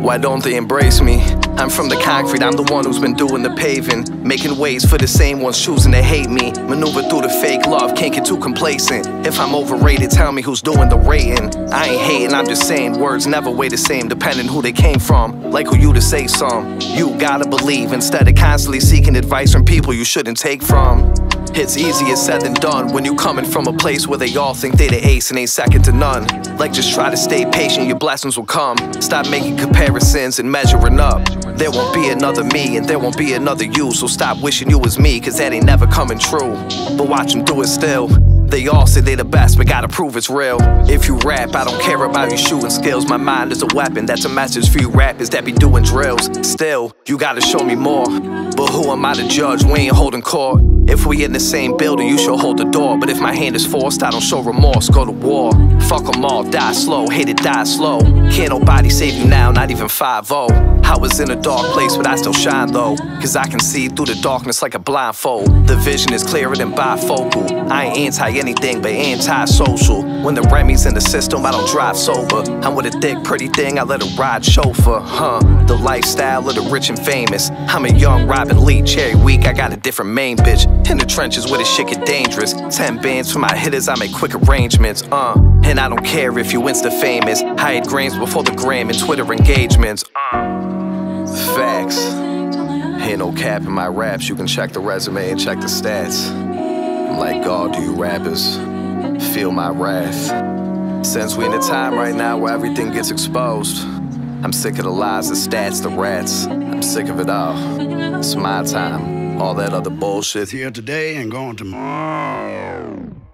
why don't they embrace me? I'm from the concrete, I'm the one who's been doing the paving. Making ways for the same ones choosing to hate me. Maneuver through the fake love, can't get too complacent. If I'm overrated, tell me who's doing the rating. I ain't hating, I'm just saying words never weigh the same depending who they came from. Like who you to say some. You gotta believe instead of constantly seeking advice from people you shouldn't take from. It's easier said than done when you coming from a place where they all think they the ace and ain't second to none. Like just try to stay patient, your blessings will come. Stop making comparisons and measuring up. There won't be another me and there won't be another you, so stop wishing you was me, cause that ain't never coming true. But watch them do it still. They all say they the best, but gotta prove it's real. If you rap, I don't care about your shooting skills. My mind is a weapon, that's a message for you rappers that be doing drills. Still, you gotta show me more. But who am I to judge? We ain't holding court. If we in the same building, you should hold the door. But if my hand is forced, I don't show remorse. Go to war. Fuck them all, die slow, hate it, die slow. Can't nobody save you now, not even 5 0. I was in a dark place, but I still shine though. Cause I can see through the darkness like a blindfold. The vision is clearer than bifocal. I ain't anti anything, but anti-social. When the Remy's in the system, I don't drive sober. I'm with a thick, pretty thing, I let her ride chauffeur, huh? The lifestyle of the rich and famous. I'm a young Robin Leach, every Week, I got a different main bitch. In the trenches where the shit get dangerous. Ten bands for my hitters, I make quick arrangements, uh. And I don't care if you insta famous. Hide grains before the gram and Twitter engagements, uh. Facts. Ain't no cap in my raps, you can check the resume and check the stats. I'm like God, do you rappers feel my wrath? Since we in a time right now where everything gets exposed, I'm sick of the lies, the stats, the rats. I'm sick of it all. It's my time. All that other bullshit. Here today and gone tomorrow.